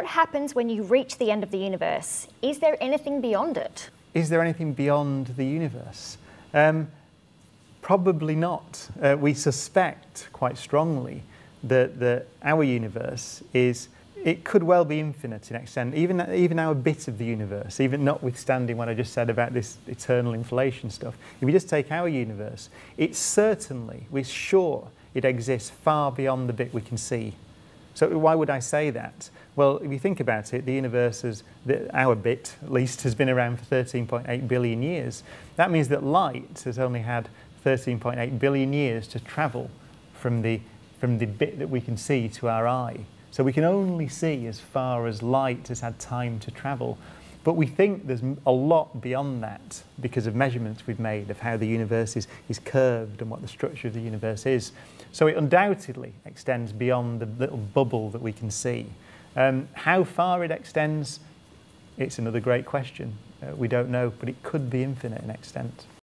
what happens when you reach the end of the universe? Is there anything beyond it? Is there anything beyond the universe? Um, probably not. Uh, we suspect quite strongly that, that our universe is it could well be infinite in extent, even, even our bit of the universe, even notwithstanding what I just said about this eternal inflation stuff. If we just take our universe, it's certainly, we're sure it exists far beyond the bit we can see. So why would I say that? Well, if you think about it, the universe, has, the, our bit at least, has been around for 13.8 billion years. That means that light has only had 13.8 billion years to travel from the, from the bit that we can see to our eye. So we can only see as far as light has had time to travel. But we think there's a lot beyond that because of measurements we've made of how the universe is, is curved and what the structure of the universe is. So it undoubtedly extends beyond the little bubble that we can see. Um, how far it extends, it's another great question. Uh, we don't know, but it could be infinite in extent.